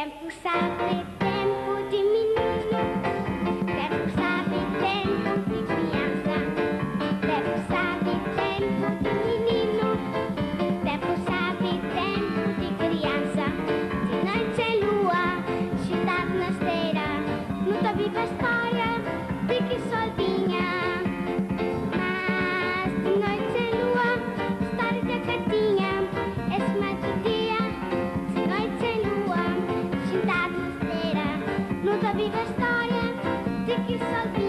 tempo sabe vive estar en.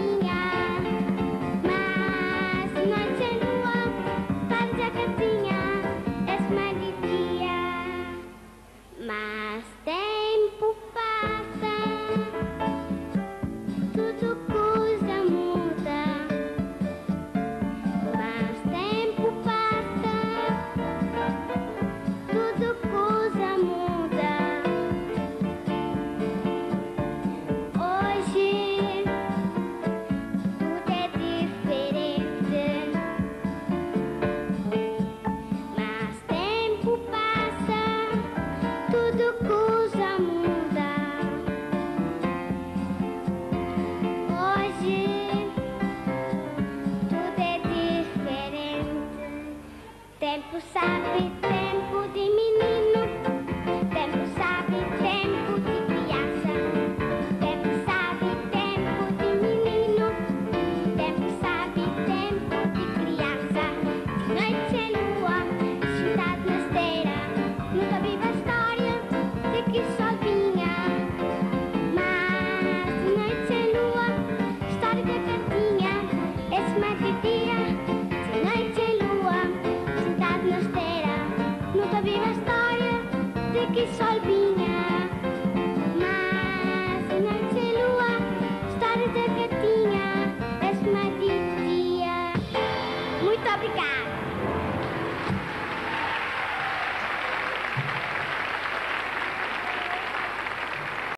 Que sol